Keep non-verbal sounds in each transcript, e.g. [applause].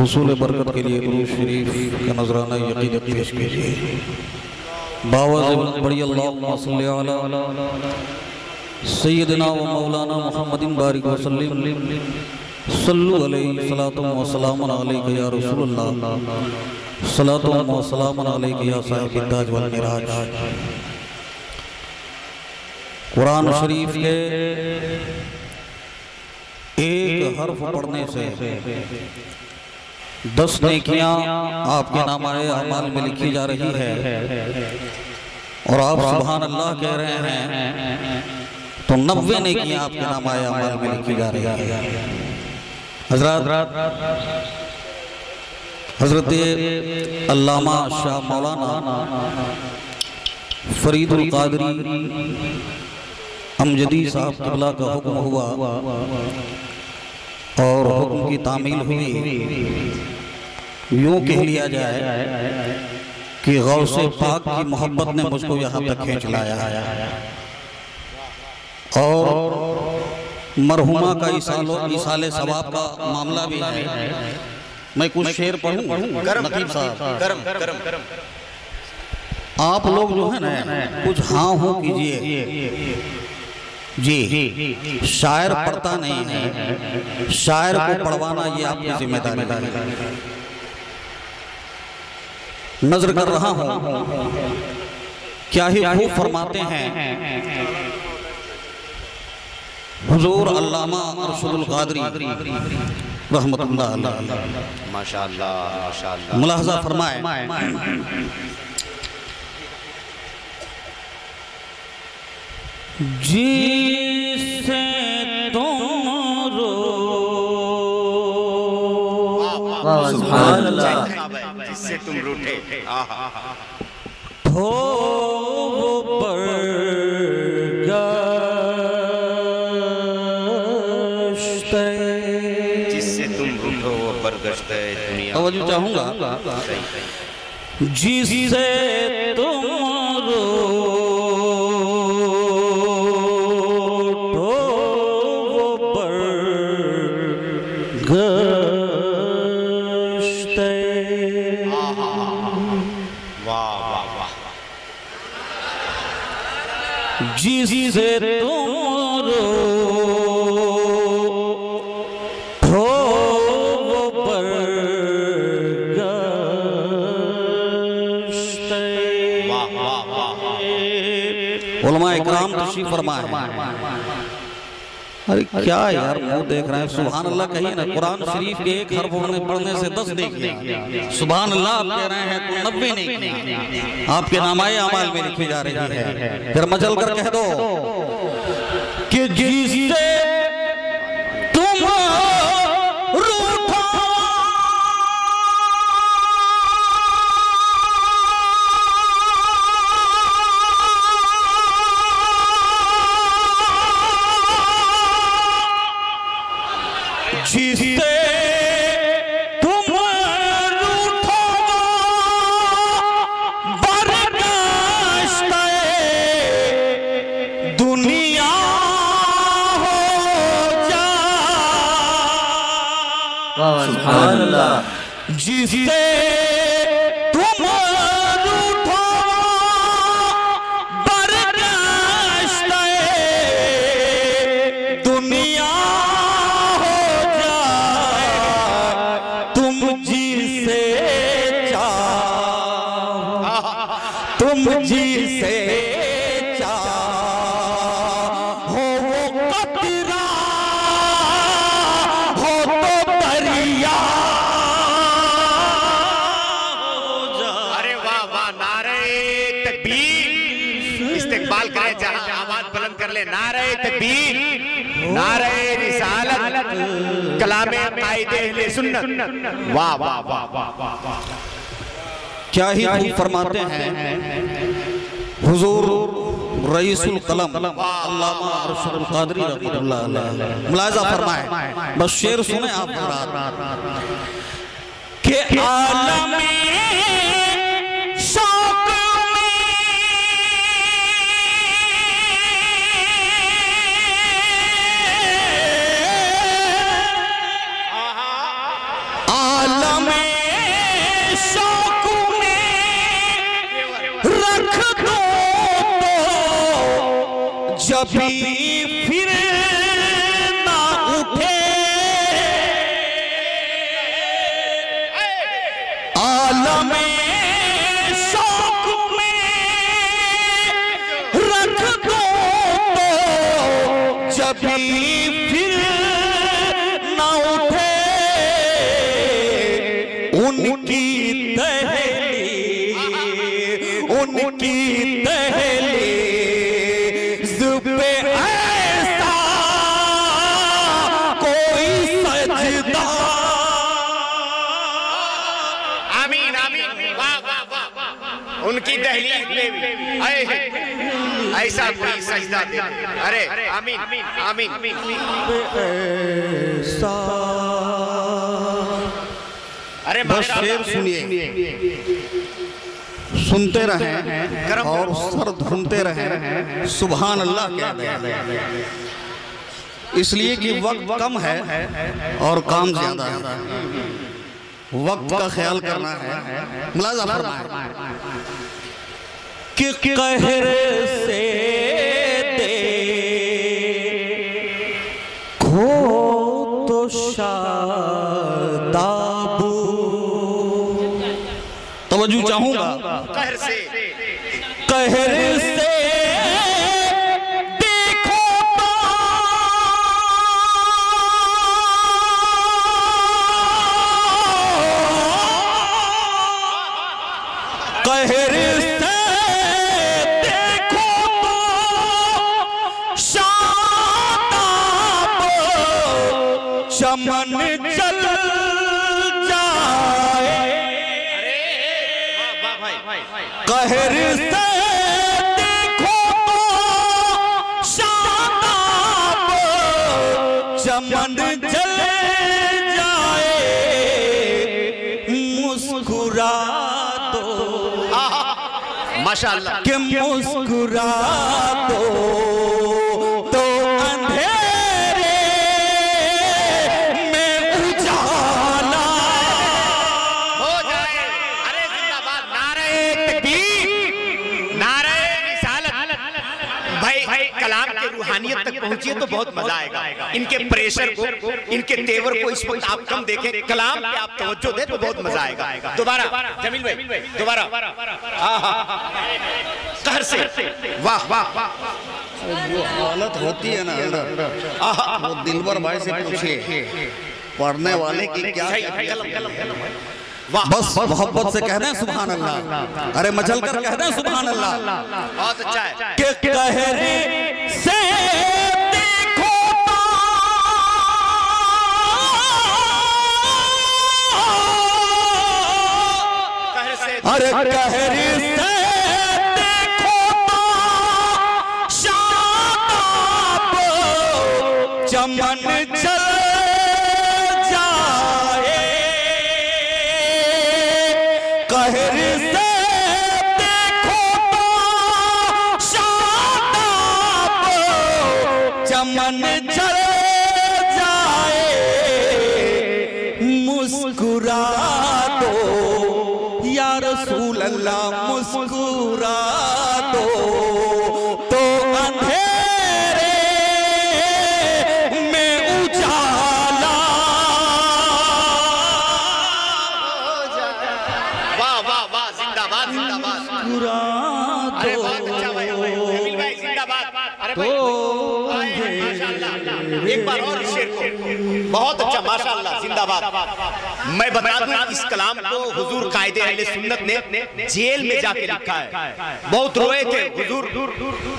हसूल बरकत के लिए गुरु शरीफ का नजराना यकीन पेश कीजिए। बावज बड़ी अल्लाह सैदना व मौलाना मोहम्मद बारिक वसल्लम सल्लु अलैहि सलातुम व सलामुन अलैका या रसूलुल्लाह, सलातुम व सलामुन अलैका या साहिब ताज वल मिराज। कुरान शरीफ के एक हर्फ पढ़ने से दस नेकियाँ आपके नाम आए अमाल में लिखी जा रही है। और आप सुबहान अल्लाह कह रहे हैं। तो नब्बे नेकियाँ आपके नाम आए अमाल में लिखी जा रही है। हज़रत हज़रत अल्लामा शाह मौलाना फरीदुल कादरी अमजदी साहब किबला का हुक्म हुआ और हुक्म की तामील हुई। यूँ कह लिया जाए कि गौ से पाक की मोहब्बत ने मुझको यहाँ तक खींच लाया और मरहुमा का इसालो इसाले सवाब का मामला भी है। मैं कुछ शेर पढ़ूं? नकीब साहब। आप लोग जो है ना कुछ हाँ हो कीजिए। जी। शायर पढ़ता नहीं है। शायर को पढ़वाना ये आपकी ज़िम्मेदारी है। नज़र कर रहा हूँ। क्या ही खूब फरमाते हैं। हुजूर अल्लामा अरशदुल कादरी रहमतुल्लाह अलैह। माशाल्लाह माशाल्लाह। मुलाहजा फरमाए। जिसे तुम रो सुभान अल्लाह। जिससे तुम रूठे आहा हो जिससे तुम रूठो वो बरगश्त है दुनिया। तवज्जो चाहूँगा। सही। तुम रो जिसे तुम रो। हो पर उलमा इकराम तशरीफ़ फरमाए। अरे क्या यार वो देख रहे हैं सुबह अल्लाह कही ना कुरान शरीफ के एक हर्फ उन्होंने पढ़ने से दस देखिए सुबह अल्लाह आप कह रहे हैं तो नब्बे नहीं। आपके नामाए अमाल में लिखी जा रही है। फिर मचल कर कह दो। अल्लाह जिससे तुम दुनिया हो जाए तुम जिसे चाहो तुम जिसे नारे रिसालत कलामे कायदे सुन्नत। वाह वाह वाह वाह क्या ही खूब फरमाते हैं। हुजूर रईसुल कलम। कादरी रहमतुल्लाह अलैह। मुलाजा फरमाए। बस शेर सुने आप के आलम जभी फिर ना उठे। आलम शौक में रख दो तो जभी फिर ना उठे। उनकी दहली, उनकी हैं ऐसा कोई सजदा दे अरे आमीन आमीन। अरे बस शेर सुनिए। सुनते रहें और सर धुनते रहें। सुबहान अल्लाह कह दें। इसलिए कि वक्त कम है और काम ज़्यादा है। वक्त का ख्याल करना है। मुलाजा फरमाएँ। कि कहर से खो तो शादाबू। तवज्जो चाहूँगा। कहर से कहर चमन चल जाए। कहर से देखो तो शादाब चमन जल जाए। मुस्कुरा दो। माशाल्लाह। के मुस्कुरा पहुंचिए तो बहुत मज़ा आएगा। इनके प्रेशर को इनके तेवर को इस वक्त आप कम देखें कलाम पे आप तवज्जो दे तो बहुत मज़ा आएगा। दोबारा जमील भाई दोबारा। कहर से। वाह वाह जो हालत होती है ना अंदर। वो दिलबर भाई से पूछिए। पढ़ने वाले की क्या वाह बस मोहब्बत से कह दें सुभान अल्लाह अरे मचल कर कह दें सुभान अल्लाह बहुत अच्छा है। के कहरे से तो कहर से देखो तो चमन अल्लाह मुस्कुरा। बहुत अच्छा माशाल्लाह जिंदाबाद। मैं बता दूँ इस कलाम को हुजूर कायदे अहले सुन्नत ने जेल में जाके लिखा है। बहुत रोए थे हुजूर।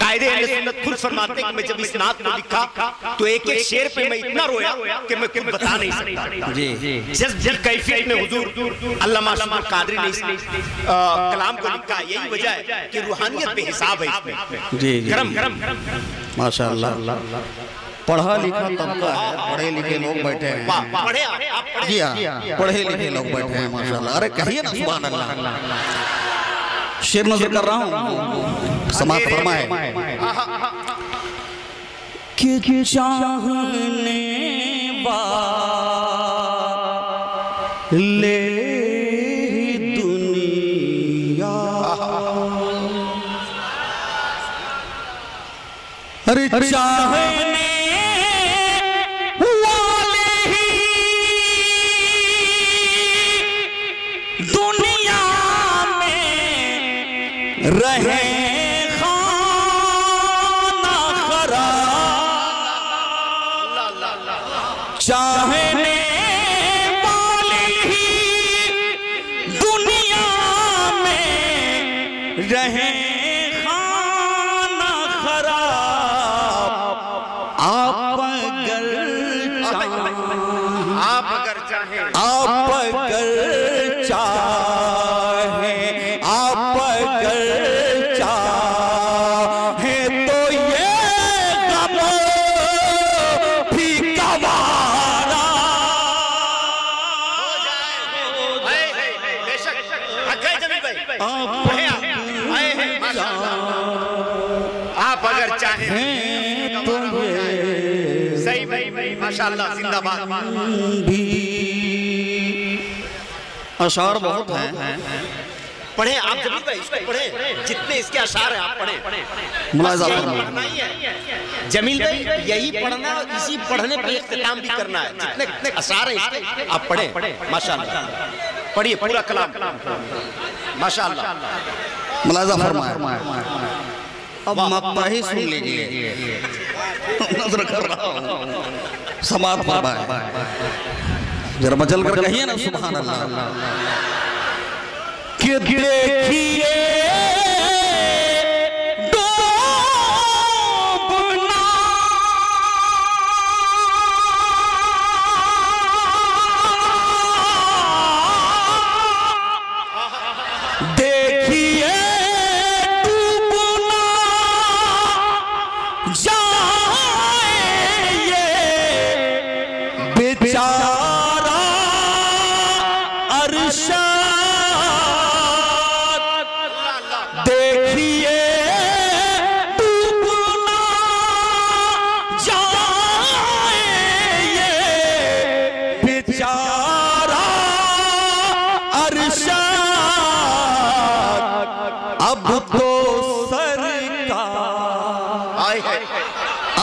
कायदे अहले सुन्नत खुद फरमाते कि मैं जब इस नात को लिखा तो एक एक शेर पे मैं इतना रोया कि मैं खुद बता नहीं सकता। जी जी। जिस जिस कैफियत में हुजूर अल्लामा शुक्र कादरी ने इस कलाम को लिखा यही वजह है कि रूहानियत पे हिसाब है इसमें। जी जी गरम। गरम माशाल्लाह। पढ़ा लिखा तबका है। पढ़े लिखे लोग बैठे हैं। पढ़े जी हाँ पढ़े लिखे लोग बैठे हैं माशाल्लाह। अरे कहिए ना सुभान अल्लाह शेर नज़र कर रहा हूँ। समाप्त फरमाए। कि चाहने वाले दुनिया? अरे चाहने रहे खाना खराब चाहने वाले ही दुनिया में रहे खाना खराब आप अगर चाहें आप अगर चाहें। आप अगर अगर चाहें। तो सही भाई माशाअल्लाह जिंदाबाद। भी अशार बहुत हैं। पढ़े आप इसको पढ़े। जितने इसके अशार हैं आप पढ़े। ही है। जमील भाई यही पढ़ना और इसी पढ़ने पे इख्तिताम भी करना है। जितने जितने अशार हैं इसके आप पढ़े। माशाअल्लाह पढ़िए पूरा कलाम। माशाअल्लाह मुलाजा फरमाए। अब मप्पा ही सुन लीजिए। [laughs] नज़र कर रहा हूँ। समाप्त बाबा जरा मचल कर कहिए ना सुभान अल्लाह। देखिए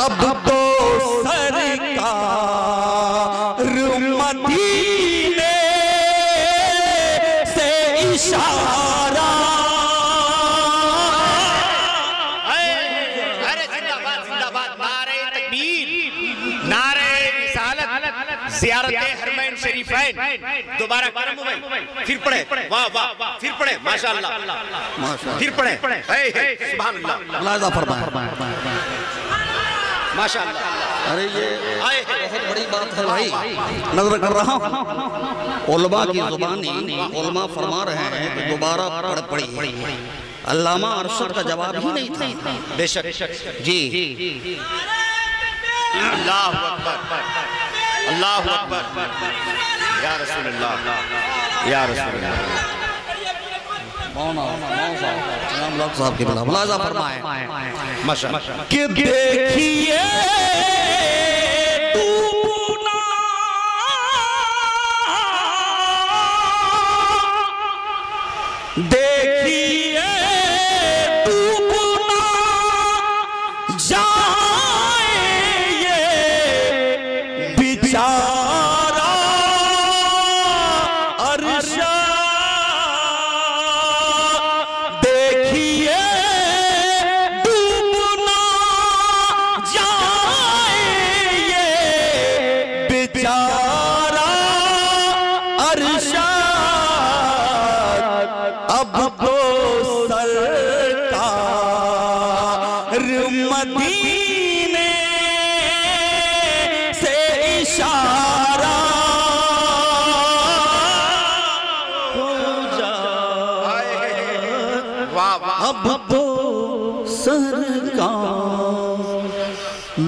अब तो सरकार मदीने से इशारा। अरे जिंदाबाद जिंदाबाद। नारे तकबीर नारे रिसालत जियारत हरमैन शरीफैन दोबारा फिर पढ़े। वाह वाह फिर पढ़े। माशाअल्लाह फिर पढ़े। सुभान अल्लाह फरमाए। माशाअल्लाह अरे ये बहुत बड़ी बात है भाई। नज़र कर रहा हूँ। की जुबानी उलमा फरमा रहे हैं कि दोबारा पढ़ पड़ी अल्लामा अरशद का जवाब ही नहीं था। बेशक। जी। अल्लाह अकबर। अल्लाह अकबर। या रसूल अल्लाह या रसूल अल्लाह साहब के देखिए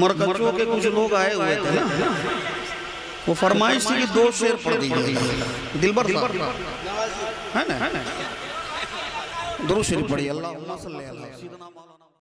मरकजों के कुछ लोग आए हुए थे ना। वो फरमाइश थी कि दो शेर पढ़ दीजिए। दिलबर है ना? दो शेर पढ़िए। अल्लाह